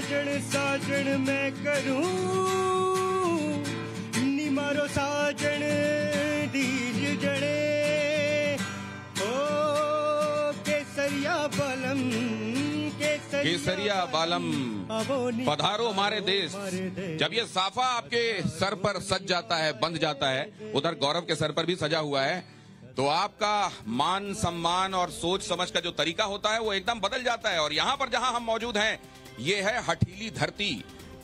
साजन साजन मैं करूँ। नी मारो साजन दीज जड़े। ओ केसरिया बलम केसरिया बालम। पधारो हमारे देश। जब ये साफा आपके सर पर सज जाता है बंध जाता है उधर गौरव के सर पर भी सजा हुआ है तो आपका मान सम्मान और सोच समझ का जो तरीका होता है वो एकदम बदल जाता है। और यहाँ पर जहाँ हम मौजूद हैं ये है हठीली धरती।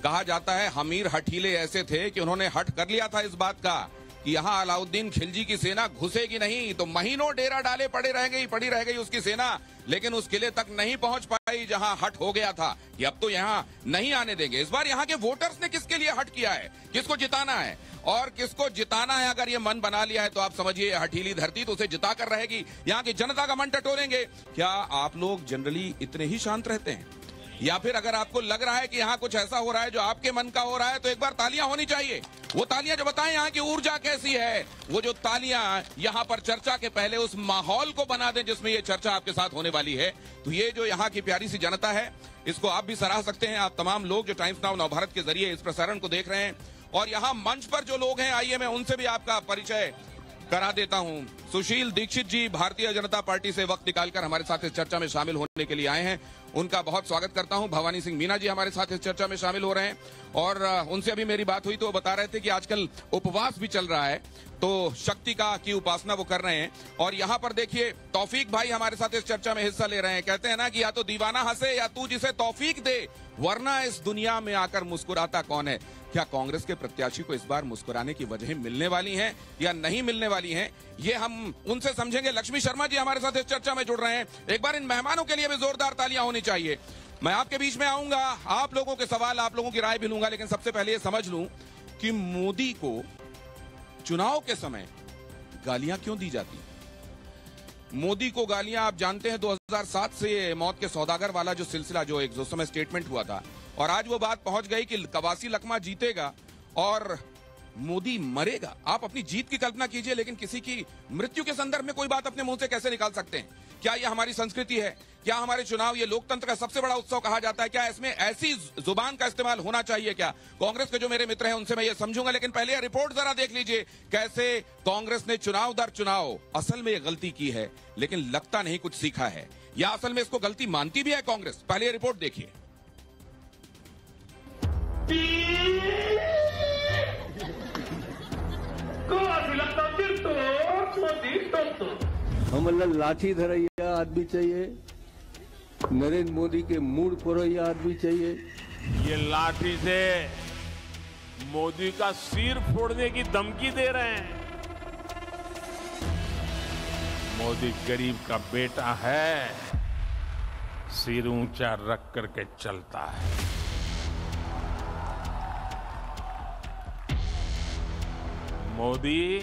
कहा जाता है, हमीर हठीले ऐसे थे कि उन्होंने हट कर लिया था इस बात का कि यहाँ अलाउद्दीन खिलजी की सेना घुसेगी नहीं तो महीनों डेरा डाले पड़े रह गई, पड़ी रह गई उसकी सेना, लेकिन उस किले तक नहीं पहुँच पाई जहाँ हट हो गया था। कि अब तो यहाँ नहीं आने देंगे। इस बार यहाँ के वोटर्स ने किसके लिए हट किया है? किसको जिताना है? और किसको जिताना है अगर ये मन बना लिया है तो आप समझिए हठीली धरती तो उसे जिता कर रहेगी। यहाँ की जनता का मन टटोरेंगे। क्या आप लोग जनरली इतने ही शांत रहते हैं? या फिर अगर आपको लग रहा है कि यहाँ कुछ ऐसा हो रहा है जो आपके मन का हो रहा है तो एक बार तालियाँ होनी चाहिए। वो तालियाँ जो बताएँ यहाँ की ऊर्जा कैसी है, वो जो तालियाँ यहाँ पर चर्चा के पहले उस माहौल को बना दें जिसमें ये चर्चा आपके साथ होने वाली है। तो ये जो यहाँ की प्यारी सी जनता है, इसको आप भी सराह सकते हैं। आप तमाम लोग जो टाइम्स नाउ नवभारत के ज़रिए इस प्रसारण को देख रहे हैं। और यहाँ मंच पर जो लोग हैं, आइए मैं उनसे भी आपका परिचय करा देता हूँ। सुशील दीक्षित जी भारतीय जनता पार्टी से वक्त निकालकर हमारे साथ इस चर्चा में शामिल होने के लिए आए हैं। उनका बहुत स्वागत करता हूँ। भवानी सिंह मीना जी हमारे साथ इस चर्चा में शामिल हो रहे हैं और उनसे अभी मेरी बात हुई तो वो बता रहे थे कि आजकल उपवास भी चल रहा है तो शक्ति का की उपासना वो कर रहे हैं। और यहाँ पर देखिए, तौफीक भाई हमारे साथ इस चर्चा में हिस्सा ले रहे हैं। कहते हैं ना कि या तो दीवाना हंसे या तू जिसे तौफीक दे, वरना इस दुनिया में आकर मुस्कुराता कौन है? क्या कांग्रेस के प्रत्याशी को इस बार मुस्कुराने की वजह मिलने वाली हैं या नहीं मिलने वाली हैं? ये हम उनसे समझेंगे। लक्ष्मी शर्मा जी हमारे साथ इस चर्चा में जुड़ रहे हैं। एक बार इन मेहमानों के लिए भी जोरदार तालियाँ होनी चाहिए। मैं आपके बीच में आऊँगा, आप लोगों के सवाल, आप लोगों की राय भी लूँगा, लेकिन सबसे पहले ये समझ लूँ कि मोदी को चुनाव के समय गालियाँ क्यों दी जाती मोदी को गालियाँ, आप जानते हैं 2007 से मौत के सौदागर वाला जो सिलसिला, जो एक जो समय स्टेटमेंट हुआ था, और आज वो बात पहुँच गई कि कवासी लकमा जीतेगा और मोदी मरेगा। आप अपनी जीत की कल्पना कीजिए, लेकिन किसी की मृत्यु के संदर्भ में कोई बात अपने मुँह से कैसे निकाल सकते हैं? क्या यह हमारी संस्कृति है? क्या हमारे चुनाव ये लोकतंत्र का सबसे बड़ा उत्सव कहा जाता है? क्या इसमें ऐसी ज़ुबान का इस्तेमाल होना चाहिए क्या? कांग्रेस के जो मेरे मित्र हैं, उनसे मैं ये समझूँगा, लेकिन पहले रिपोर्ट जरा देख लीजिए कैसे कांग्रेस ने चुनाव दर चुनाव असल में ये गलती की है, लेकिन लगता नहीं कुछ सीखा है। या असल में इसको गलती मानती भी है कांग्रेस? पहले रिपोर्ट देखिए। हमारा लाठी धरैया, आदमी चाहिए। नरेंद्र मोदी के मूड पुरैया आदमी चाहिए। ये लाठी से मोदी का सिर फोड़ने की धमकी दे रहे हैं। मोदी गरीब का बेटा है। सिर ऊँचा रख करके चलता है। मोदी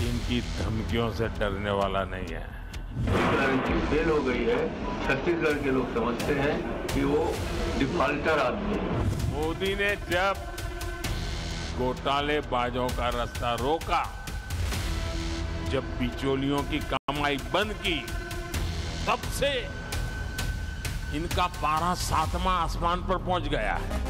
इनकी धमकियों से डरने वाला नहीं है। गारंटी फेल हो गई है। छत्तीसगढ़ के लोग समझते हैं कि वो डिफॉल्टर आदमी है। मोदी ने जब घोटालेबाजों का रास्ता रोका जब बिचौलियों की कमाई बंद की तब से इनका पारा सातवां आसमान पर पहुँच गया है।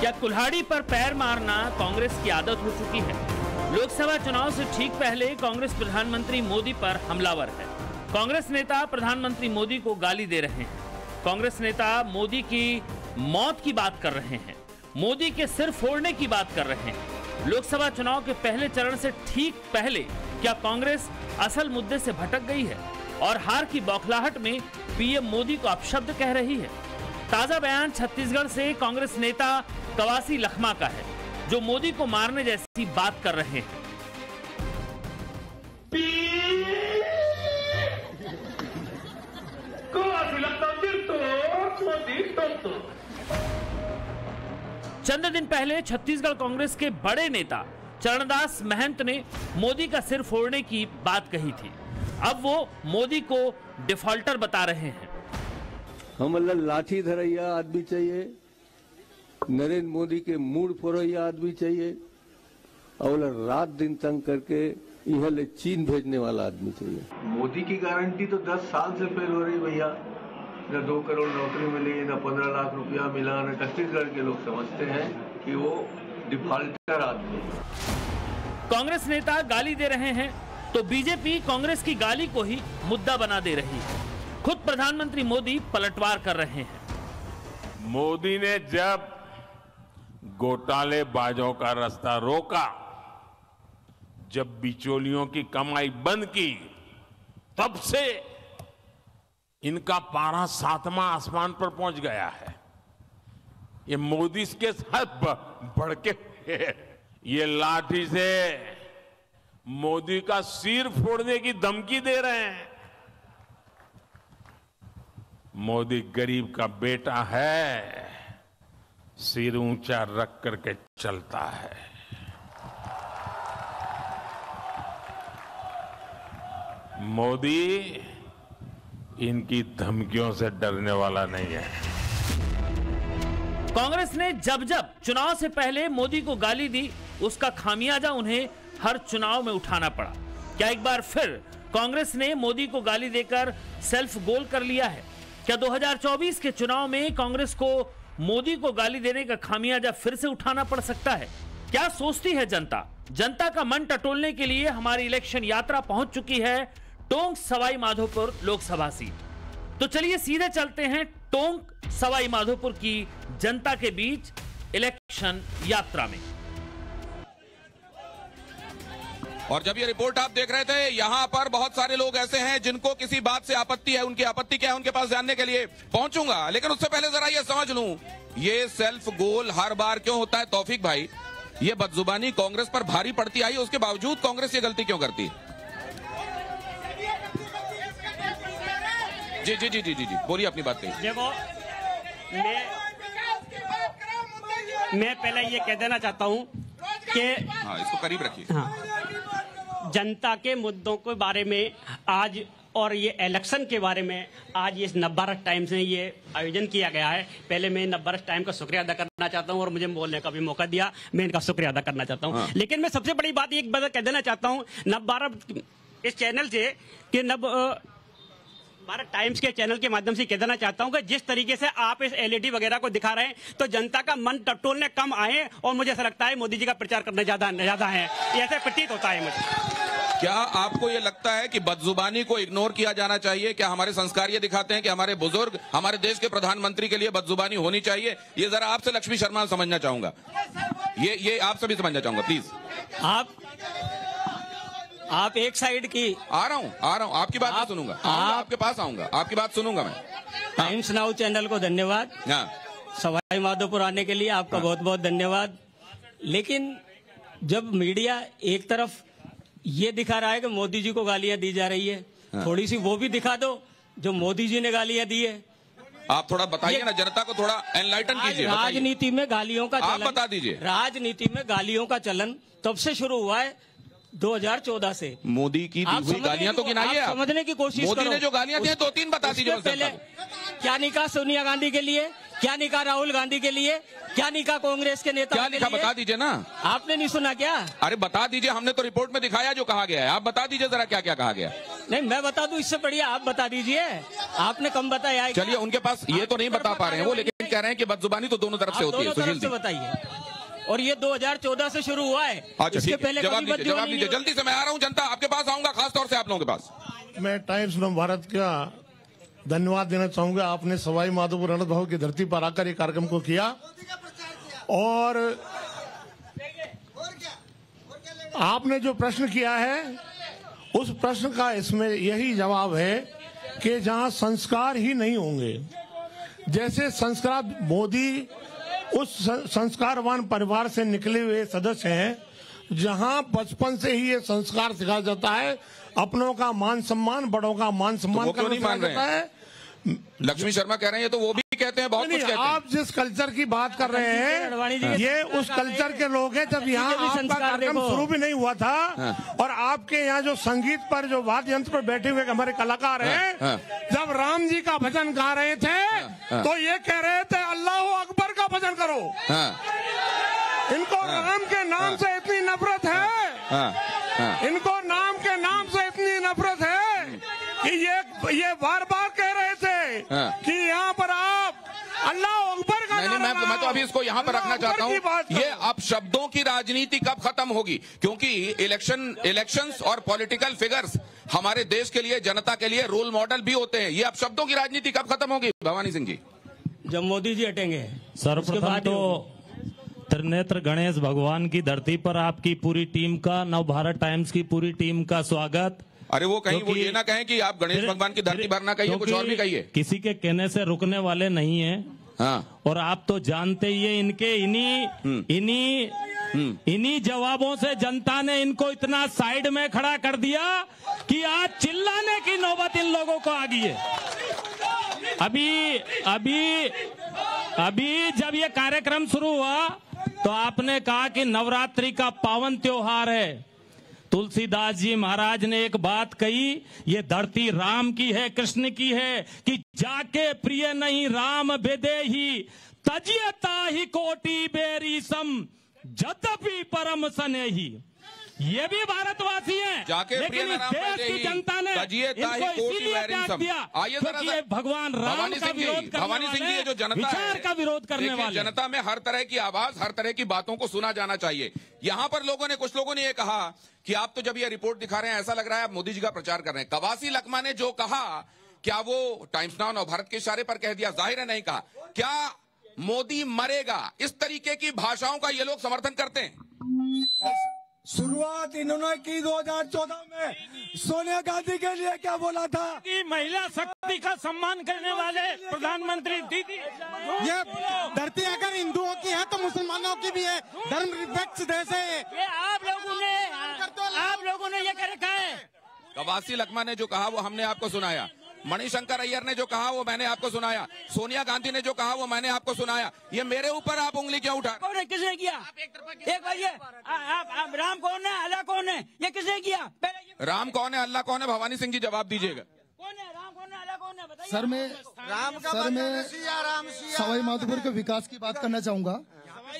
क्या कुल्हाड़ी पर पैर मारना कांग्रेस की आदत हो चुकी है? लोकसभा चुनाव से ठीक पहले कांग्रेस प्रधानमंत्री मोदी पर हमलावर है। कांग्रेस नेता प्रधानमंत्री मोदी को गाली दे रहे हैं। कांग्रेस नेता मोदी की मौत की बात कर रहे हैं। मोदी के सिर फोड़ने की बात कर रहे हैं। लोकसभा चुनाव के पहले चरण से ठीक पहले क्या कांग्रेस असल मुद्दे से भटक गई है? और हार की बौखलाहट में पीएम मोदी को अपशब्द कह रही है। ताज़ा बयान छत्तीसगढ़ से कांग्रेस नेता कवासी लखमा का है। जो मोदी को मारने जैसी बात कर रहे हैं। चंद दिन पहले छत्तीसगढ़ कांग्रेस के बड़े नेता चरणदास महंत ने मोदी का सिर फोड़ने की बात कही थी। अब वो मोदी को डिफॉल्टर बता रहे हैं। हमारा लाठी धरैया, आदमी चाहिए। नरेंद्र मोदी के मूड पुरैया आदमी चाहिए। और रात दिन तंग करके यह ले चीन भेजने वाला आदमी चाहिए। मोदी की गारंटी तो 10 साल से फेल हो रही भैया। न दो करोड़ नौकरी मिली न पंद्रह लाख रुपया मिला न छत्तीसगढ़ के लोग समझते हैं कि वो डिफॉल्टर आदमी कांग्रेस नेता गाली दे रहे हैं तो बीजेपी कांग्रेस की गाली को ही मुद्दा बना दे रही है। खुद प्रधानमंत्री मोदी पलटवार कर रहे हैं। मोदी ने जब घोटालेबाजों का रास्ता रोका। जब बिचौलियों की कमाई बंद की, तब से इनका पारा सातवां आसमान पर पहुँच गया है। ये मोदी के साथ भड़के ये लाठी से मोदी का सिर फोड़ने की धमकी दे रहे हैं। मोदी गरीब का बेटा है। सिर ऊँचा रख करके चलता है। मोदी इनकी धमकियों से डरने वाला नहीं है। कांग्रेस ने जब जब चुनाव से पहले मोदी को गाली दी, उसका खामियाजा उन्हें हर चुनाव में उठाना पड़ा। क्या एक बार फिर कांग्रेस ने मोदी को गाली देकर सेल्फ गोल कर लिया है? क्या 2024 के चुनाव में कांग्रेस को मोदी को गाली देने का खामियाजा फिर से उठाना पड़ सकता है। क्या सोचती है जनता? जनता का मन टटोलने के लिए हमारी इलेक्शन यात्रा पहुँच चुकी है टोंक सवाई माधोपुर लोकसभा सीट। तो चलिए सीधे चलते हैं टोंक सवाई माधोपुर की जनता के बीच इलेक्शन यात्रा में। और जब ये रिपोर्ट आप देख रहे थे यहाँ पर बहुत सारे लोग ऐसे हैं जिनको किसी बात से आपत्ति है उनकी आपत्ति क्या है उनके पास जानने के लिए पहुंचूँगा। लेकिन उससे पहले जरा ये समझ लू ये सेल्फ गोल हर बार क्यों होता है तौफीक भाई? ये बदजुबानी कांग्रेस पर भारी पड़ती आई उसके बावजूद कांग्रेस ये गलती क्यों करती? जी जी जी जी जी जी बोलिए अपनी बात कही देखो मैं मैं पहले ये कह देना चाहता हूँ कि हाँ इसको करीब रखिए। हाँ। जनता के मुद्दों के बारे में आज और ये इलेक्शन के बारे में आज ये नवभारत टाइम्स ने ये आयोजन किया गया है। पहले मैं नवभारत टाइम का शुक्रिया अदा करना चाहता हूँ और मुझे बोलने का भी मौका दिया। मैं इनका शुक्रिया अदा करना चाहता हूँ। हाँ। लेकिन मैं सबसे बड़ी बात एक बात कह देना चाहता हूँ नवभारत इस चैनल से कि नव अ, भारत टाइम्स के चैनल के माध्यम से कह देना चाहता हूँ कि जिस तरीके से आप इस एलईडी वगैरह को दिखा रहे हैं तो जनता का मन टटोलने कम आए और मुझे ऐसा लगता है मोदी जी का प्रचार करने ज़्यादा ज़्यादा है। ऐसा प्रतीत होता है मुझे। क्या आपको ये लगता है कि बदजुबानी को इग्नोर किया जाना चाहिए? क्या हमारे संस्कार ये दिखाते हैं कि हमारे बुज़ुर्ग हमारे देश के प्रधानमंत्री के लिए बदजुबानी होनी चाहिए? ये जरा आपसे लक्ष्मी शर्मा समझना चाहूँगा। ये ये आप सभी समझना चाहूँगा प्लीज़ आप आप एक साइड की। आ रहा हूँ आ रहा हूँ। आपकी बात आप- सुनूँगा। आप- आऊँगा, आपके पास आऊँगा। आपकी बात सुनूँगा मैं। टाइम्स नाउ चैनल को धन्यवाद। हाँ। सवाई माधोपुर आने के लिए आपका बहुत बहुत धन्यवाद। लेकिन जब मीडिया एक तरफ़ ये दिखा रहा है कि मोदी जी को गालियाँ दी जा रही है। हाँ। थोड़ी सी वो भी दिखा दो जो मोदी जी ने गालियाँ दी है। आप थोड़ा बताइए ना जनता को थोड़ा एनलाइटन कीजिए राजनीति में गालियों का आप चलन बता दीजिए। राजनीति में गालियों का चलन तब से शुरू हुआ है 2014 से। मोदी की दी हुई गालियाँ तो गिनाइए आप समझने की कोशिश मोदी। ने जो गालियाँ दी दो तीन बता दीजिए पहले क्या निकाह सोनिया गांधी के लिए? क्या निकाह राहुल गांधी के लिए? क्या निकाह कांग्रेस के नेता क्या लिखा बता दीजिए ना। आपने नहीं सुना क्या? अरे बता दीजिए हमने तो रिपोर्ट में दिखाया जो कहा गया है। आप बता दीजिए जरा क्या क्या कहा गया। नहीं मैं बता दूँ इससे बढ़िया आप बता दीजिए। आपने कम बताया चलिए उनके पास ये तो नहीं बता पा रहे हैं वो लेकिन कह रहे हैं कि बदजुबानी तो दोनों तरफ़ से होती है दोनों सुशील जी। बताइए। और ये 2014 से शुरू हुआ है। अच्छा इसके पहले जवाब दीजिए जल्दी से मैं आ रहा हूँ जनता आपके पास आऊँगा खासतौर से आप लोगों के पास। मैं टाइम्स नव भारत का धन्यवाद देना चाहूँगा। आपने सवाई माधोपुर रणत भाव की धरती पर आकर ये कार्यक्रम को किया। और आपने जो प्रश्न किया है, उस प्रश्न का इसमें यही जवाब है कि जहाँ संस्कार ही नहीं होंगे, जैसे संस्कार मोदी उस संस्कारवान परिवार से निकले हुए सदस्य हैं जहाँ बचपन से ही ये संस्कार सिखाया जाता है अपनों का मान सम्मान बड़ों का मान सम्मान वो क्यों करना नहीं मान जाता है लक्ष्मी शर्मा कह रहे हैं तो वो भी कहते हैं बहुत नहीं, कुछ कहते हैं आप जिस कल्चर की बात कर रहे हैं ये उस कल्चर के लोग हैं जब यहाँ आपका कार्यक्रम शुरू भी नहीं हुआ था हाँ। और आपके यहाँ जो संगीत पर जो वाद्य यंत्र पर बैठे हुए हमारे कलाकार हैं हाँ। जब राम जी का भजन गा रहे थे हाँ। तो ये कह रहे थे अल्लाह अकबर का भजन करो हाँ इनको हाँ। राम के नाम हाँ। से इनको नाम के नाम से इतनी नफरत है कि ये ये बार बार कह रहे थे हाँ। कि यहाँ पर आप अल्लाह अकबर का नहीं नहीं मैं मैं तो अभी इसको यहाँ पर रखना चाहता हूँ। ये अब शब्दों की राजनीति कब खत्म होगी? क्योंकि इलेक्शन इलेक्शंस और पॉलिटिकल फिगर्स हमारे देश के लिए जनता के लिए रोल मॉडल भी होते हैं। ये अब शब्दों की राजनीति कब खत्म होगी? भवानी सिंह जी। जब मोदी जी हटेंगे सर्वप्रथम तो त्रिनेत्र गणेश भगवान की धरती पर आपकी पूरी टीम का नव भारत टाइम्स की पूरी टीम का स्वागत। अरे वो कहीं वो ये ना कहें कि आप गणेश भगवान की धरती फिर- पर ना कहिए कुछ और भी कहिए। किसी के कहने से रुकने वाले नहीं है। हाँ। और आप तो जानते ही है इनके इन्हीं हम्म। इन्हीं इन्हीं जवाबों से जनता ने इनको इतना साइड में खड़ा कर दिया कि आज चिल्लाने की नौबत इन लोगों को आ गई है। अभी अभी अभी जब ये कार्यक्रम शुरू हुआ तो आपने कहा कि नवरात्रि का पावन त्योहार है। तुलसीदास जी महाराज ने एक बात कही, ये धरती राम की है, कृष्ण की है, कि जाके प्रिय नहीं राम बेदे ही, तजियता ही कोटि बेरी सम जदपि परम सने ही ये भी भारतवासी हैं। जाके लेकिन इस देश की जनता ने इनको इसीलिए त्याग दिया क्योंकि ये भगवान राम का विरोध करने जी जो जनता विचार का विरोध करने वाले। जनता में हर तरह की आवाज़ हर तरह की बातों को सुना जाना चाहिए। यहाँ पर लोगों ने कुछ लोगों ने ये कहा कि आप तो जब ये रिपोर्ट दिखा रहे हैं ऐसा लग रहा है आप मोदी जी का प्रचार कर रहे हैं। कवासी लकमा ने जो कहा क्या वो टाइम्स नाउ और भारत के इशारे पर कह दिया? ज़ाहिर है नहीं कहा। क्या मोदी मरेगा? इस तरीके की भाषाओं का ये लोग समर्थन करते हैं? शुरुआत इन्होंने की 2014 में। सोनिया गांधी के लिए क्या बोला था? कि महिला शक्ति का सम्मान करने वाले प्रधानमंत्री दीदी ये धरती अगर हिंदुओं की है तो मुसलमानों की भी है। धर्म निरपेक्ष देश है। ये आप लोगों ने आप लोगों ने ये कर रखा है। कवासी लकमा ने जो कहा वो हमने आपको सुनाया। मणिशंकर अय्यर ने जो कहा वो मैंने आपको सुनाया। सोनिया गांधी ने जो कहा वो मैंने आपको सुनाया। ये मेरे ऊपर आप उंगली क्यों उठा कौन है? किसने किया? एक बार ये आप आप राम कौन है? अल्लाह कौन है? ये किसने किया? राम कौन है? अल्लाह कौन है? भवानी सिंह जी जवाब दीजिएगा। कौन है? राम कौन है? अल्लाह कौन है? सर मैं राम का सर मैं सवाई माधोपुर के विकास की बात करना चाहूँगा।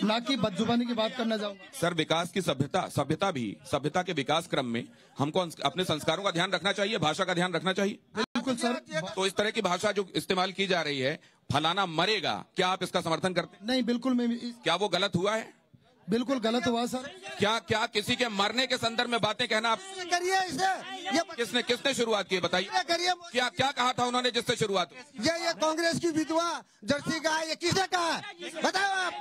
ना कि बदजुबानी की बात करना चाहूँगा। सर विकास की सभ्यता सभ्यता भी सभ्यता के विकास क्रम में हमको अपने संस्कारों का ध्यान रखना चाहिए भाषा का ध्यान रखना चाहिए। बिल्कुल सर। तो इस तरह की भाषा जो इस्तेमाल की जा रही है फलाना मरेगा क्या आप इसका समर्थन करते हैं? नहीं बिल्कुल मैं क्या वो गलत हुआ है? बिल्कुल गलत हुआ सर। क्या क्या किसी के मरने के संदर्भ में बातें कहना आप करिए इसे? ये किसने किसने शुरुआत की बताइए। करिए क्या क्या कहा था उन्होंने जिससे शुरुआत ये ये कांग्रेस की विधवा जर्सी का है ये किसने कहा है? बताओ आप।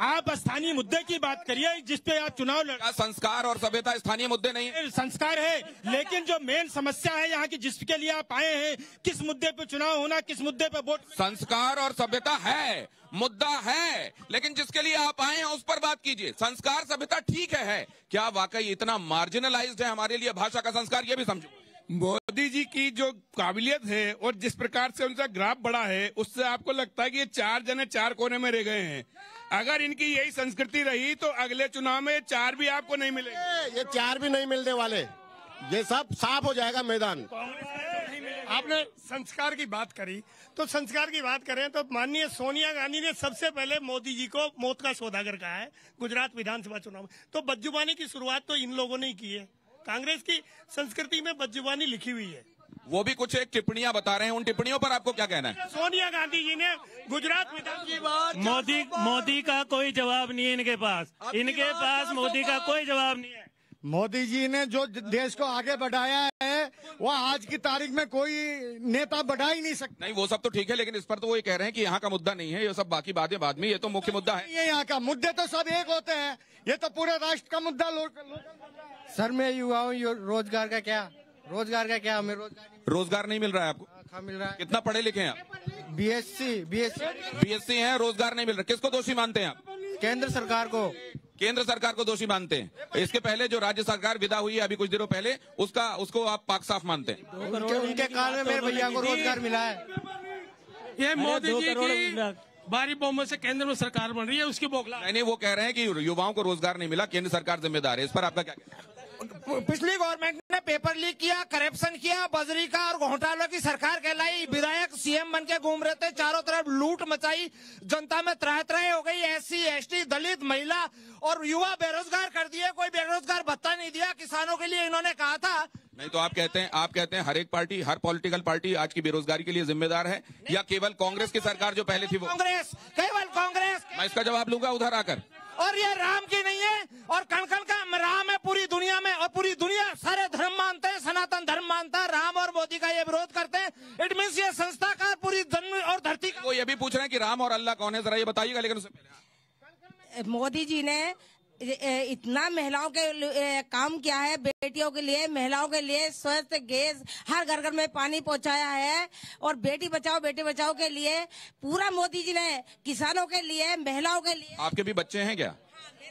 आप स्थानीय मुद्दे की बात करिए जिस पे आप चुनाव लड़ संस्कार और सभ्यता स्थानीय मुद्दे नहीं है? संस्कार है लेकिन जो मेन समस्या है यहाँ की जिसके लिए आप आए हैं किस मुद्दे पे चुनाव होना किस मुद्दे पे वोट संस्कार और सभ्यता है मुद्दा है। लेकिन जिसके लिए आप आए हैं उस पर बात कीजिए। संस्कार सभ्यता ठीक है, है। क्या वाकई इतना मार्जिनलाइज्ड है हमारे लिए भाषा का संस्कार? ये भी समझो। मोदी जी की जो काबिलियत है और जिस प्रकार से उनका ग्राफ बढ़ा है उससे आपको लगता है कि ये चार जने चार कोने में रह गए हैं। अगर इनकी यही संस्कृति रही तो अगले चुनाव में चार भी आपको नहीं मिलेंगे। ये चार भी नहीं मिलने वाले। ये सब साफ़ हो जाएगा मैदान। आपने संस्कार की बात करी तो संस्कार की बात करें तो माननीय सोनिया गांधी ने सबसे पहले मोदी जी को मौत का सौदागर कहा है गुजरात विधानसभा चुनाव में। तो बदजुबानी की शुरुआत तो इन लोगों ने ही की है। कांग्रेस की संस्कृति में बदजुबानी लिखी हुई है। वो भी कुछ एक टिप्पणियाँ बता रहे हैं उन टिप्पणियों पर आपको क्या कहना है? सोनिया गांधी जी ने गुजरात विधानसभा मोदी मोदी का कोई जवाब नहीं है इनके पास। इनके पास मोदी का कोई जवाब नहीं है। मोदी जी ने जो देश को आगे बढ़ाया है वो आज की तारीख में कोई नेता बढ़ा ही नहीं सकता। नहीं वो सब तो ठीक है लेकिन इस पर तो वो ये कह रहे हैं कि यहाँ का मुद्दा नहीं है ये सब बाकी बातें बाद में ये तो मुख्य मुद्दा है। ये यहाँ का मुद्दे तो सब एक होते हैं ये तो पूरे राष्ट्र का मुद्दा लोग सर मैं युवा युवाओं रोज़गार का क्या? रोज़गार का क्या हमें रोज़गार रोज़गार नहीं मिल रहा है आपको? नहीं मिल रहा है। कितना पढ़े लिखे हैं आप? सी बी एस सी है रोज़गार नहीं मिल रहा। किसको दोषी मानते हैं आप? केंद्र सरकार को। केंद्र सरकार को दोषी मानते हैं। इसके पहले जो राज्य सरकार विदा हुई है अभी कुछ दिनों पहले उसका उसको आप पाक साफ़ मानते हैं। उनके उनके काल में मेरे भैया को रोज़गार मिला है। ये मोदी जी की भारी बहुमत से केंद्र में सरकार बन रही है उसकी बोखला। नहीं नहीं वो कह रहे हैं कि युवाओं को रोज़गार नहीं मिला केंद्र सरकार जिम्मेदार है। इस पर आपका क्या कहना है? पिछली गवर्नमेंट ने पेपर लीक किया करप्शन किया, बजरी का और घोटालों की सरकार कहलाई। विधायक सीएम बन के घूम रहे थे, चारों तरफ़ लूट मचाई। जनता में त्राह त्राह हो गई एससी एसटी दलित, महिला और युवा बेरोजगार कर दिए। कोई बेरोजगार भत्ता नहीं दिया। किसानों के लिए इन्होंने कहा था नहीं तो आप कहते हैं आप कहते हैं हर एक पार्टी हर पॉलिटिकल पार्टी आज की बेरोजगारी के लिए जिम्मेदार है? या केवल कांग्रेस की सरकार जो पहले थी वो? कांग्रेस केवल कांग्रेस मैं इसका जवाब लूँगा उधर आकर। और ये राम की नहीं है और कणकण का राम है पूरी दुनिया में और पूरी दुनिया सारे धर्म मानते हैं सनातन धर्म मानता है राम और मोदी का ये विरोध करते हैं। इट मीन ये संस्था का पूरी जन्म और धरती का वो ये भी पूछ रहे हैं कि राम और अल्लाह कौन है जरा ये बताइएगा लेकिन उससे पहले मोदी जी ने इतना महिलाओं के काम किया है बेटियों के लिए महिलाओं के लिए स्वस्थ गैस हर घर घर में पानी पहुँचाया है। और बेटी बचाओ बेटी बचाओ के लिए पूरा मोदी जी ने किसानों के लिए महिलाओं के लिए। आपके भी बच्चे हैं क्या?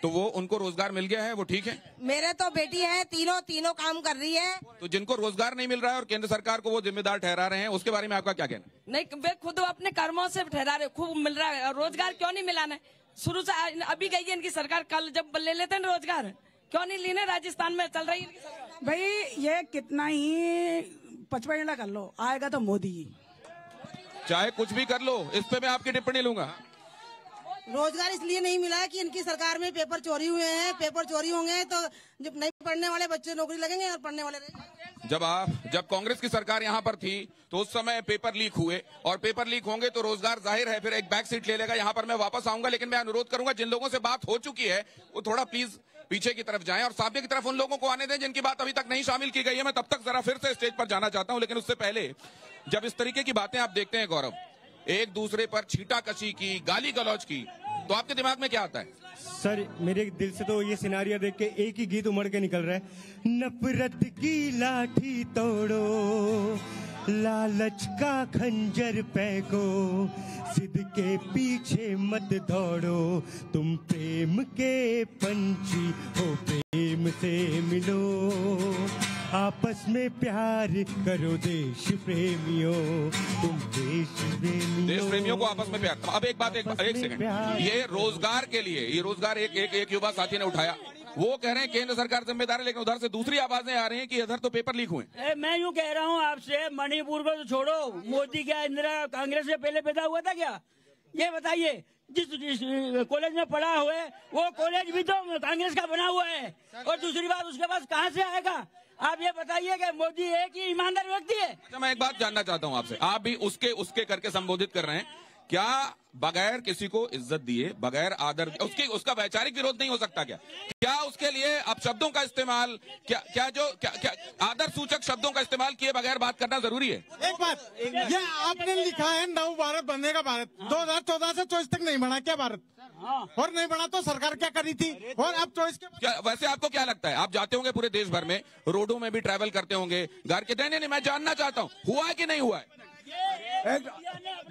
तो वो उनको रोज़गार मिल गया है वो ठीक है? मेरे तो बेटी है तीनों तीनों काम कर रही है। तो जिनको रोज़गार नहीं मिल रहा है और केंद्र सरकार को वो जिम्मेदार ठहरा रहे हैं उसके बारे में आपका क्या कहना नहीं वे खुद अपने कर्मों से ठहरा रहे खूब मिल रहा है। और रोज़गार क्यों नहीं मिलाना शुरू से अभी गई है इनकी सरकार कल जब ले लेते हैं रोज़गार क्यों नहीं लेने राजस्थान में चल रही है भाई ये कितना ही पचपन कर लो आएगा तो मोदी चाहे कुछ भी कर लो इस पे मैं आपकी टिप्पणी लूँगा। रोज़गार इसलिए नहीं मिला है कि इनकी सरकार में पेपर चोरी हुए हैं पेपर चोरी होंगे तो जब नहीं पढ़ने वाले बच्चे नौकरी लगेंगे और पढ़ने वाले रहेंगे जब आप, जब कांग्रेस की सरकार यहाँ पर थी तो उस समय पेपर लीक हुए, और पेपर लीक होंगे तो रोज़गार ज़ाहिर है, फिर एक बैक सीट ले लेगा, यहाँ पर मैं वापस आऊँगा, लेकिन मैं अनुरोध करूँगा, जिन लोगों से बात हो चुकी है, वो थोड़ा प्लीज़ पीछे की तरफ़ जाएँ, और सामने की तरफ़ उन लोगों को आने दें, जिनकी बात अभी तक नहीं शामिल की गई है। मैं तब तक जरा फिर से स्टेज पर जाना चाहता हूँ, लेकिन उससे पहले, जब इस तरीके की बातें आप देखते हैं, गौरव, एक दूसरे पर छीटा कशी की, गाली गलौज की तो आपके दिमाग में क्या आता है? सर, मेरे दिल से तो ये सिनारिया देख के एक ही गीत उमड़ के निकल रहा है। नफरत की लाठी तोड़ो, लालच का खंजर पैको सिद्ध के पीछे मत दौड़ो। तुम प्रेम के पंछी हो, प्रेम से मिलो। आपस में प्यार करो देश प्रेमियों तुम देश प्रेमियों। देश प्रेमियों को आपस में प्यार। अब एक बात एक, एक सेकंड ये रोज़गार के लिए ये रोज़गार एक एक एक युवा साथी ने उठाया। वो कह रहे हैं केंद्र सरकार जिम्मेदार है लेकिन उधर से दूसरी आवाज़ें आ रही हैं कि इधर तो पेपर लीक हुए। ए, मैं यूँ कह रहा हूँ आपसे मणिपुर को तो छोड़ो। मोदी क्या इंदिरा कांग्रेस से पहले पैदा हुआ था क्या? ये बताइए जिस, जिस कॉलेज में पढ़ा हुआ है वो कॉलेज भी तो कांग्रेस का बना हुआ है। और दूसरी बात उसके पास कहाँ से आएगा? आप ये बताइए कि मोदी एक ही ईमानदार व्यक्ति है? अच्छा मैं एक बात जानना चाहता हूँ आपसे। आप भी उसके उसके करके संबोधित कर रहे हैं। क्या बगैर किसी को इज़्ज़त दिए बगैर आदर उसकी उसका वैचारिक विरोध नहीं हो सकता क्या? क्या उसके लिए अब शब्दों का इस्तेमाल क्या क्या जो क्या, क्या आदर सूचक शब्दों का इस्तेमाल किए बगैर बात करना ज़रूरी है? एक बात ये आपने लिखा है नव भारत बनेगा भारत। दो हज़ार चौदह से चौबीस तक नहीं बना क्या भारत? और नहीं बना तो सरकार क्या करी थी? और अब चौबीस के वैसे आपको क्या लगता है? आप जाते होंगे पूरे देश भर में रोडों में भी ट्रैवल करते होंगे। घर के नहीं नहीं मैं जानना चाहता हूँ हुआ कि नहीं हुआ है? एक,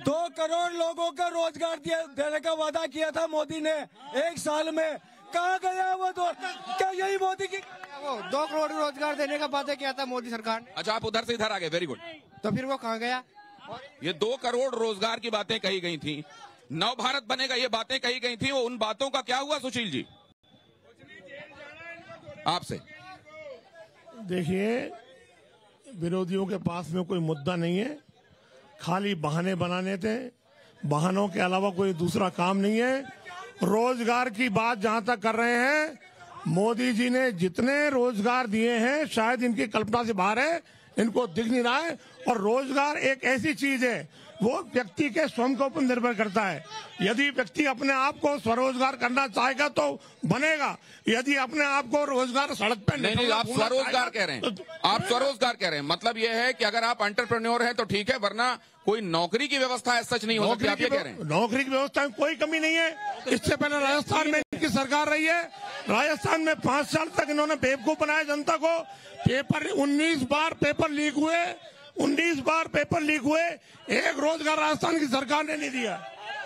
दो करोड़ लोगों का रोज़गार दिया देने का वादा किया था मोदी ने एक साल में। कहा गया वो दो? क्या यही मोदी की वो दो करोड़ रोज़गार देने का वादा किया था मोदी सरकार ने। अच्छा आप उधर से इधर आ गए वेरी गुड तो फिर वो कहाँ गया? ये दो करोड़ रोज़गार की बातें कही गई थी। नव भारत बनेगा ये बातें कही गई थी वो उन बातों का क्या हुआ सुशील जी? आपसे। देखिए विरोधियों के पास में कोई मुद्दा नहीं है। खाली बहाने बनाने थे। बहानों के अलावा कोई दूसरा काम नहीं है। रोज़गार की बात जहाँ तक कर रहे हैं, मोदी जी ने जितने रोज़गार दिए हैं, शायद इनकी कल्पना से बाहर है, इनको दिख नहीं रहा है। और रोज़गार एक ऐसी चीज़ है वो व्यक्ति के स्वयं के ऊपर निर्भर करता है। यदि व्यक्ति अपने आप को स्वरोजगार करना चाहेगा तो बनेगा। यदि अपने आप को रोज़गार सड़क पर नहीं नहीं आप स्वरोजगार कह रहे हैं। तो, आप स्वरोजगार कह रहे हैं। मतलब ये है कि अगर आप एंटरप्रेन्योर हैं तो ठीक है वरना कोई नौकरी की व्यवस्था है सच नहीं हो सकती आप ये कह रहे हैं। नौकरी की व्यवस्था में कोई कमी नहीं है। इससे पहले राजस्थान में इनकी सरकार रही है। राजस्थान में पाँच साल तक इन्होंने बेवकूफ़ बनाया जनता को। पेपर उन्नीस बार पेपर लीक हुए। उन्नीस बार पेपर लीक हुए एक रोज़गार राजस्थान की सरकार ने नहीं दिया।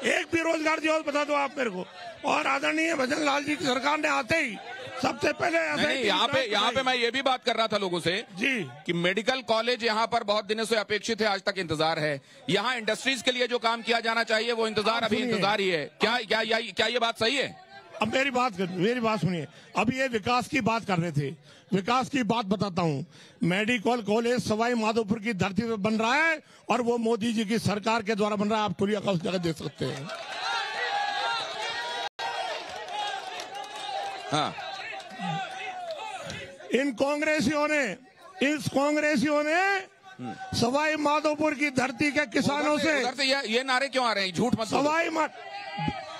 एक भी रोज़गार दिया बता दो आप मेरे को। और आदरणीय भजन लाल जी की सरकार ने आते ही सबसे पहले नहीं यहाँ पे यहाँ पे मैं ये भी बात कर रहा था लोगों से जी। कि मेडिकल कॉलेज यहाँ पर बहुत दिनों से अपेक्षित है आज तक इंतज़ार है। यहाँ इंडस्ट्रीज़ के लिए जो काम किया जाना चाहिए वो इंतज़ार अभी इंतज़ार ही है। क्या क्या क्या ये बात सही है? अब मेरी बात मेरी बात सुनिए। अब ये विकास की बात कर रहे थे। विकास की बात बताता हूँ। मेडिकल कॉलेज सवाई माधोपुर की धरती पर बन रहा है और वो मोदी जी की सरकार के द्वारा बन रहा है। आप खुली से जगह देख सकते हैं। हाँ। इन कांग्रेसियों ने इस कांग्रेसियों ने सवाई माधोपुर की धरती के किसानों से- ये, ये नारे क्यों आ रहे हैं? झूठ मत सवाई मा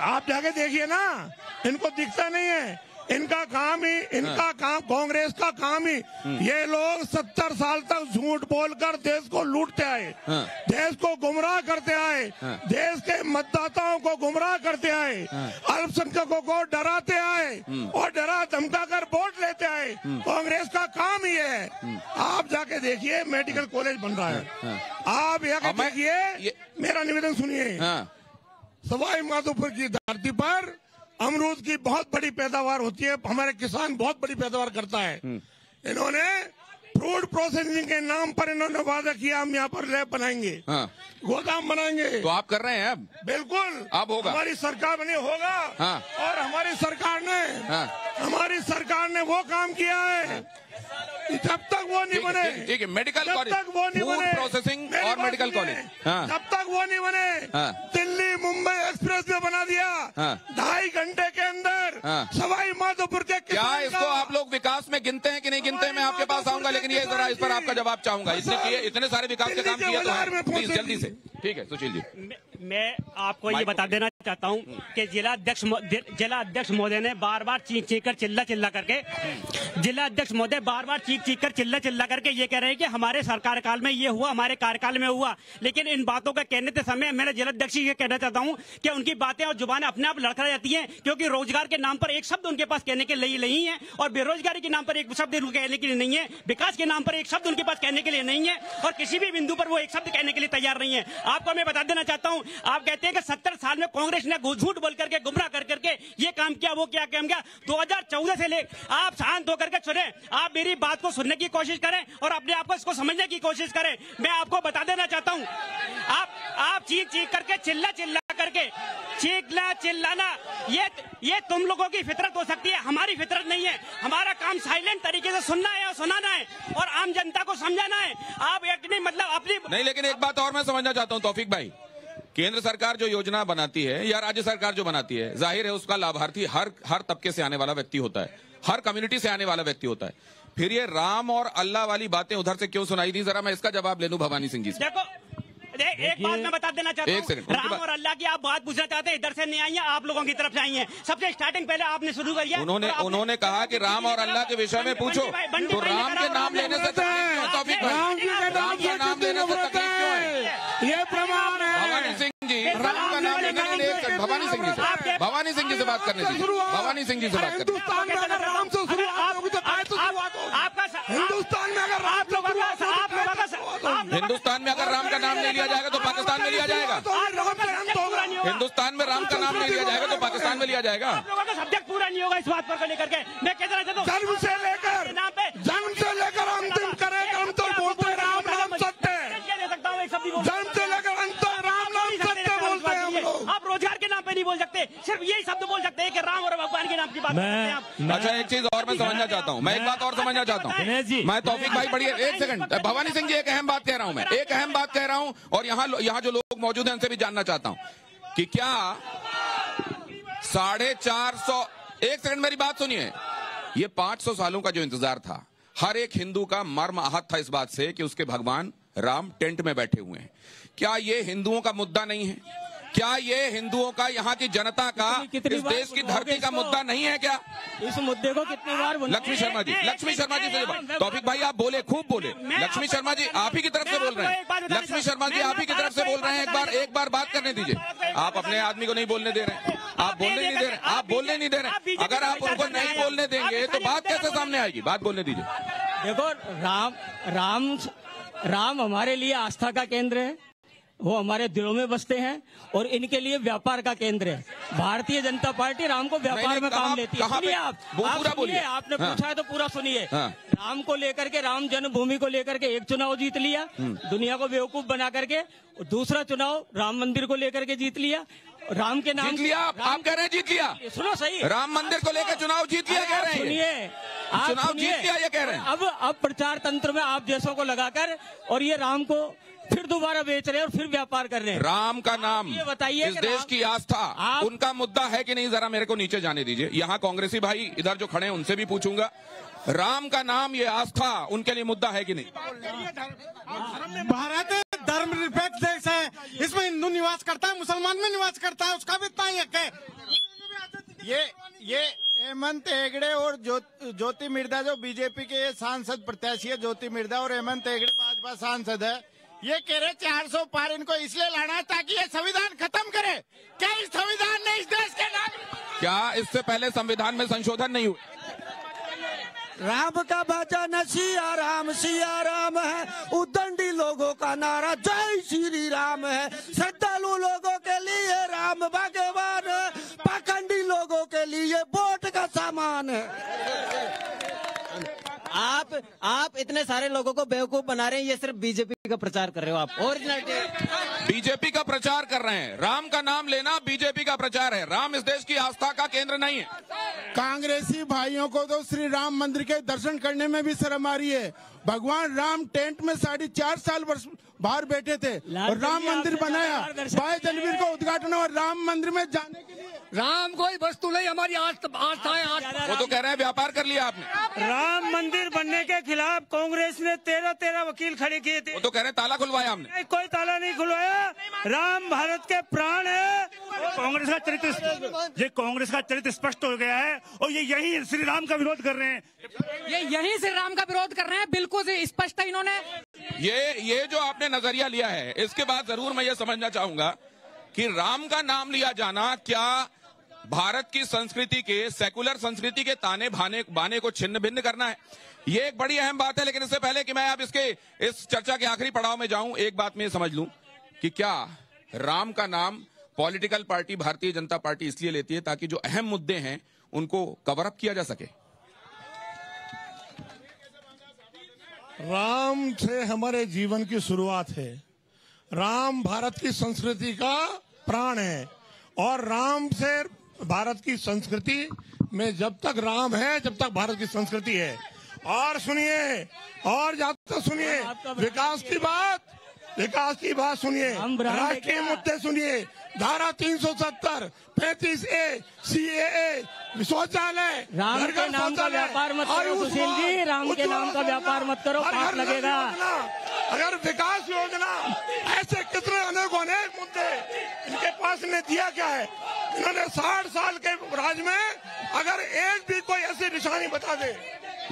आप जाके देखिए ना। इनको दिखता नहीं है। इनका काम ही इनका हाँ। काम कांग्रेस का काम ही हम्म। ये लोग सत्तर साल तक झूठ बोलकर देश को लूटते आए हाँ। देश को गुमराह करते आए हाँ। देश के मतदाताओं को गुमराह करते आए हाँ। अल्पसंख्यकों को डराते आए हम्म। और डरा धमका कर वोट लेते आए हम्म। कांग्रेस का काम ही है आप जाके देखिए मेडिकल कॉलेज बन रहा है आप यहाँ देखिए मेरा निवेदन सुनिए हाँ सवाई माधोपुर की धरती पर अमरूद की बहुत बड़ी पैदावार होती है हमारे किसान बहुत बड़ी पैदावार करता है। इन्होंने फ्रूट प्रोसेसिंग के नाम पर इन्होंने वादा किया हम यहाँ पर लैब बनाएँगे। हाँ। गोदाम बनाएँगे। तो आप कर रहे हैं अब? बिल्कुल। अब होगा। हमारी सरकार बने होगा। हाँ। और हमारी सरकार ने हाँ। हमारी सरकार ने वो काम किया है जब तक वो नहीं बने ठीक है, मेडिकल कॉलेज तक वो नहीं फ़ूड बने प्रोसेसिंग और मेडिकल कॉलेज हाँ। जब तक वो नहीं बने हाँ। दिल्ली मुंबई एक्सप्रेस वे बना दिया हाँ। ढाई घंटे के अंदर हाँ। सवाई माधोपुर के क्या इसको आप लोग विकास में गिनते हैं कि नहीं गिनते हैं? मैं आपके पास आऊँगा लेकिन ये जरा इस पर आपका जवाब चाहूँगा। इसने किए इतने सारे विकास के काम किए तो जल्दी से। ठीक है सुशील जी। मैं आपको ये बता देना चाहता हूँ कि जिला अध्यक्ष जिला अध्यक्ष महोदय ने बार बार चीख चीख कर चिल्ला चिल्ला करके जिला अध्यक्ष महोदय बार बार चीख चीख कर चिल्ला चिल्ला करके ये कह रहे हैं कि हमारे सरकार काल में ये हुआ हमारे कार्यकाल में हुआ। लेकिन इन बातों का कहने के समय मैंने जिला अध्यक्ष ये कहना चाहता हूँ कि उनकी बातें और ज़ुबान अपने आप लड़खड़ा जाती है क्योंकि रोज़गार के नाम पर एक शब्द उनके पास कहने के लिए नहीं है और बेरोजगारी के नाम पर एक शब्द उनके कहने के लिए नहीं है विकास के नाम पर एक शब्द उनके पास कहने के लिए नहीं है और किसी भी बिंदु पर वो एक शब्द कहने के लिए तैयार नहीं है। आपको मैं बता देना चाहता हूँ आप कहते हैं कि सत्तर साल में कांग्रेस ने झूठ बोल करके, गुमराह कर करके ये काम किया, वो क्या, काम किया। 2014 से ले, आप शांत होकर के सुने। आप मेरी बात को सुनने की कोशिश करें और अपने आप को इसको समझने की कोशिश करें। मैं आपको बता देना चाहता हूँ, आप आप चीख चीख करके, चिल्ला चिल्ला करके चीखना चिल्लाना, ये ये तुम लोगों की फितरत हो सकती है, हमारी फितरत नहीं है। हमारा काम साइलेंट तरीके से सुनना है और सुनाना है और आम जनता को समझाना है। आप एक नहीं मतलब अपनी नहीं, लेकिन एक बात और मैं समझना चाहता हूँ, तौफिक भाई। केंद्र सरकार जो योजना बनाती है या राज्य सरकार जो बनाती है ज़ाहिर है उसका लाभार्थी हर हर तबके से आने वाला व्यक्ति होता है। हर कम्युनिटी से आने वाला व्यक्ति होता है। फिर ये राम और अल्लाह वाली बातें उधर से क्यों सुनाई दी? जरा मैं इसका जवाब ले लू भवानी सिंह जी से। देखो दे- एक बात मैं बता देना चाहता एक हूँ। राम और अल्लाह की आप बात पूछना चाहते हैं इधर से नहीं आई है आप लोगों की तरफ़ से आई है। सबसे स्टार्टिंग पहले आपने शुरू कर है उन्होंने उन्होंने कहा कि राम और अल्लाह के विषय में पूछो। तो राम के नाम लेने से भाई राम का नाम लेने से नफरत तकलीफ़ क्यों है है ये प्रमाण है भवानी सिंह जी राम का नाम लेने के लिए एक सेकंड, भवानी सिंह जी से भवानी सिंह जी से बात करने दीजिए। भवानी सिंह जी से बात हिंदुस्तान में अगर राम से शुरुआत होगी तो से आपका हिंदुस्तान में अगर राम आप लोगों हिंदुस्तान में अगर राम का नाम नहीं लिया जाएगा तो पाकिस्तान में लिया जाएगा। हिंदुस्तान में राम का नाम नहीं लिया जाएगा तो पाकिस्तान में लिया जाएगा। आप लोगों का सब्जेक्ट पूरा नहीं होगा इस बात पर लेकर के। मैं कह देना चाहता हूँ जन्म से लेकर नाम पे जन्म से लेकर अंतिम करे कर्म तक बोलते हैं राम नाम सत्य। दे सकता एक शब्द बोल। जन्म के नाम पे नहीं बोल सकते सिर्फ़ यही शब्द बोल सकते हैं कि राम और भगवान के नाम की बात हैं आप। अच्छा एक चीज़ और मैं समझना चाहता हूँ मैं एक बात और समझना चाहता हूँ। मैं तौफिक भाई बढ़िए एक सेकंड भवानी सिंह जी एक अहम बात कह रहा हूँ मैं एक अहम बात कह रहा हूँ और यहाँ यहाँ जो लोग मौजूद हैं उनसे भी जानना चाहता हूँ कि क्या साढ़े चार सौ एक सेकंड मेरी बात सुनिए। ये पाँच सौ सालों का जो इंतज़ार था हर एक हिंदू का मर्म आहत था इस बात से कि उसके भगवान राम टेंट में बैठे हुए हैं। क्या ये हिंदुओं का मुद्दा नहीं है? क्या ये हिंदुओं का यहाँ की जनता का कितनी इस देश की धरती का मुद्दा नहीं है क्या? इस मुद्दे को कितनी बार लक्ष्मी शर्मा जी लक्ष्मी शर्मा जी से तौफिक भाई आप बोले खूब बोले। लक्ष्मी शर्मा जी आप ही की तरफ़ से बोल रहे हैं। लक्ष्मी शर्मा जी आप ही की तरफ़ से बोल रहे हैं। एक बार एक बार बात करने दीजिए। आप अपने आदमी को नहीं बोलने दे रहे हैं। आप बोलने नहीं दे रहे। आप बोलने नहीं दे रहे। अगर आप उनको नहीं बोलने देंगे तो बात कैसे सामने आएगी? बात बोलने दीजिए। देखो राम राम राम हमारे लिए आस्था का केंद्र है। वो हमारे दिलों में बसते हैं और इनके लिए व्यापार का केंद्र है। भारतीय जनता पार्टी राम को व्यापार में काम लेती है। सुनिए आप आप सुनिए, आपने हाँ। पूछा है। तो पूरा सुनिए। हाँ। राम को लेकर के राम जन्मभूमि को लेकर के एक चुनाव जीत लिया। हम्म। दुनिया को बेवकूफ़ बना करके और दूसरा चुनाव राम मंदिर को लेकर के जीत लिया। राम के नाम जीत लिया? आप कह रहे हैं जीत लिया? सुनो सही। राम मंदिर को लेकर चुनाव जीत लिया कह रहे हैं? सुनिए आप चुनाव जीत लिया ये कह रहे हैं? अब अब प्रचार तंत्र में आप जैसों को लगाकर और ये राम को फिर दोबारा बेच रहे हैं और फिर व्यापार कर रहे हैं। राम का नाम। ये बताइए इस देश की आस्था। आप- उनका मुद्दा है कि नहीं जरा मेरे को नीचे जाने दीजिए। यहाँ कांग्रेसी भाई इधर जो खड़े हैं उनसे भी पूछूँगा। राम का नाम ये आस्था उनके लिए मुद्दा है कि नहीं? भारत धर्म निरपेक्ष देश है। इसमें हिंदू निवास करता है मुसलमान में निवास करता है उसका भी इतना ही हक है। ये ये हेमंत हेगड़े और ज्योति मिर्धा जो बीजेपी के सांसद प्रत्याशी है ज्योति मिर्धा और हेमंत हेगड़े भाजपा सांसद है। ये कह रहे चार सौ पार इनको इसलिए लाना है ताकि ये संविधान खत्म करे। क्या इस संविधान ने इस देश के नागरिक क्या इससे पहले संविधान में संशोधन नहीं हुआ? राम का भजन सिया राम सिया राम है। उदंडी लोगों का नारा जय श्री राम है। श्रद्धालु लोगों के लिए राम भगवान है। पाखंडी लोगों के लिए वोट का सामान है। आप आप इतने सारे लोगों को बेवकूफ़ बना रहे हैं ये सिर्फ़ बीजेपी का प्रचार कर रहे हो आप। ओरिजिनलिटी बीजेपी का प्रचार कर रहे हैं। राम का नाम लेना बीजेपी का प्रचार है। राम इस देश की आस्था का केंद्र नहीं है। कांग्रेसी भाइयों को तो श्री राम मंदिर के दर्शन करने में भी शर्म आ रही है। भगवान राम टेंट में साढ़े चार साल वर्ष बाहर बैठे थे और राम मंदिर बनाया। बाईस जनवरी को उद्घाटन और राम मंदिर में जाने के लिए। राम कोई वस्तु नहीं हमारी आस्था है वो तो कह रहे हैं व्यापार कर लिया आपने। राम मंदिर बनने के खिलाफ कांग्रेस ने तेरह तेरह वकील खड़े किए थे। वो तो कह रहे हैं ताला खुलवाया हमने। कोई ताला नहीं खुलवाया। राम भारत के प्राण है। कांग्रेस का चरित्र ये कांग्रेस का चरित्र स्पष्ट हो गया है और ये यही श्री राम का विरोध कर रहे हैं। ये यही श्री राम का विरोध कर रहे हैं बिल्कुल स्पष्ट है इन्होंने। ये ये जो आपने नज़रिया लिया है इसके बाद ज़रूर मैं ये समझना चाहूँगा कि राम का नाम लिया जाना क्या भारत की संस्कृति के सेकुलर संस्कृति के ताने भाने बाने को छिन्न भिन्न करना है? ये एक बड़ी अहम बात है लेकिन इससे पहले कि मैं आप इसके इस चर्चा के आखिरी पड़ाव में जाऊँ एक बात मैं समझ लूँ कि क्या राम का नाम political party Bharatiya Janata party इसलिए लेती है ताकि जो अहम मुद्दे हैं उनको कवर अप किया जा सके। राम से हमारे जीवन की शुरुआत है। राम भारत की संस्कृति का प्राण है और राम से भारत की संस्कृति में जब तक राम है जब तक भारत की संस्कृति है। और सुनिए और ज़्यादा सुनिए विकास की बात। विकास की बात सुनिए। राष्ट्रीय मुद्दे सुनिए। धारा 370 पैंतीस ए सी ए शौचालय राम के नाम का व्यापार मत करो सुशील जी राम के नाम का व्यापार मत करो पाप लगेगा। अगर विकास योजना ऐसे कितने अनेक अनेक मुद्दे इनके पास ने दिया क्या है। इन्होंने साठ साल के राज में अगर एक भी कोई ऐसी निशानी बता दे।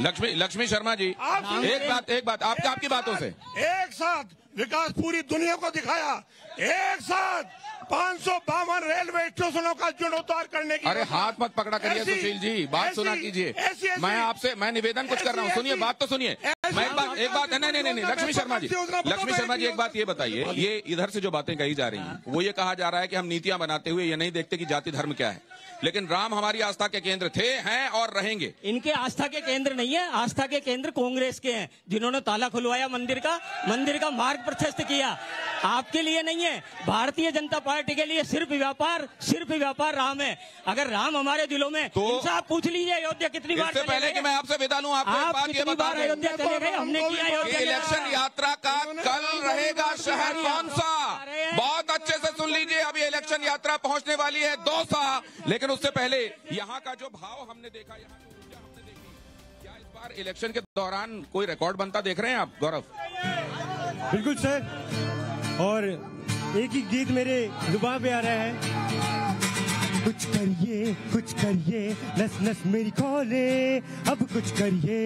लक्ष्मी लक्ष्मी शर्मा जी आप- एक बात एक बात आपका आपकी बातों से। एक साथ विकास पूरी दुनिया को दिखाया। एक साथ पाँच सौ बावन रेलवे स्टेशनों का जीर्णोद्वार करने की अरे हाथ मत पकड़ा करिए सुशील जी बात ऐसी- सुना कीजिए। मैं आपसे मैं निवेदन कुछ कर रहा हूँ। सुनिए बात तो सुनिए। मैं एक बात एक बात नहीं नहीं नहीं नहीं लक्ष्मी शर्मा जी। लक्ष्मी शर्मा जी एक बात ये बताइए। ये इधर से जो बातें कही जा रही हैं वो ये कहा जा रहा है कि हम नीतियाँ बनाते हुए ये नहीं देखते कि जाति धर्म क्या है। लेकिन राम हमारी आस्था के केंद्र थे हैं और रहेंगे। इनके आस्था के केंद्र नहीं है आस्था के केंद्र कांग्रेस के हैं जिन्होंने ताला खुलवाया मंदिर का मंदिर का मार्ग प्रशस्त किया। आपके लिए नहीं है भारतीय जनता पार्टी के लिए सिर्फ़ व्यापार सिर्फ़ व्यापार राम है। अगर राम हमारे दिलों में तो आप पूछ लीजिए अयोध्या कितनी बार पहले? कि मैं आपसे विदा लूँ आप कितनी बार अयोध्या हमने किया इलेक्शन यात्रा का कल रहेगा शहर कौन सा? बहुत अच्छे से सुन लीजिए अभी इलेक्शन यात्रा पहुँचने वाली है दौसा लेकिन उससे पहले यहाँ का जो भाव हमने देखा यहाँ की ऊर्जा हमने देखी। क्या इस बार इलेक्शन के दौरान कोई रिकॉर्ड बनता देख रहे हैं आप गौरव? बिल्कुल सर। और एक ही गीत मेरे ज़ुबान पे आ रहा है। कुछ करिए कुछ करिए नस नस मेरी खोले अब कुछ करिए।